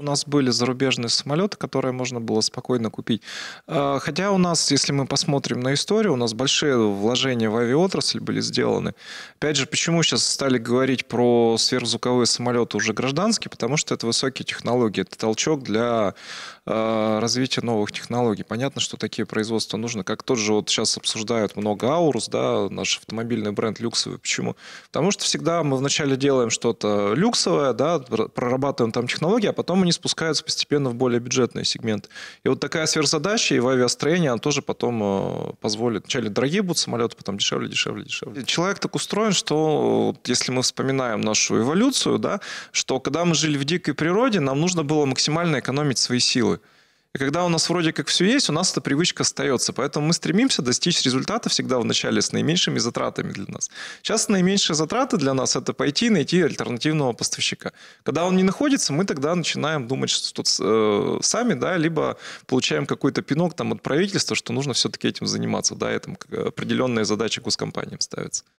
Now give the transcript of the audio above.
У нас были зарубежные самолеты, которые можно было спокойно купить. А, хотя у нас, если мы посмотрим на историю, у нас большие вложения в авиаотрасль были сделаны. Опять же, почему сейчас стали говорить про сверхзвуковые самолеты уже гражданские? Потому что это высокие технологии, это толчок для а, развития новых технологий. Понятно, что такие производства нужно. Как тот же вот сейчас обсуждают много Аурус, да, наш автомобильный бренд люксовый. Почему? Потому что всегда мы вначале делаем что-то люксовое, да, прорабатываем там технологии, а потом они спускаются постепенно в более бюджетный сегмент. И вот такая сверхзадача и в авиастроении, она тоже потом э, позволит. Вначале дорогие будут самолеты, потом дешевле, дешевле, дешевле. Человек так устроен, что если мы вспоминаем нашу эволюцию, да, что когда мы жили в дикой природе, нам нужно было максимально экономить свои силы. И когда у нас вроде как все есть, у нас эта привычка остается. Поэтому мы стремимся достичь результата всегда вначале с наименьшими затратами для нас. Сейчас наименьшие затраты для нас это пойти и найти альтернативного поставщика. Когда он не находится, мы тогда начинаем думать, что э, сами, да, либо получаем какой-то пинок там от правительства, что нужно все-таки этим заниматься, да, этим определенные задачи госкомпаниям ставятся.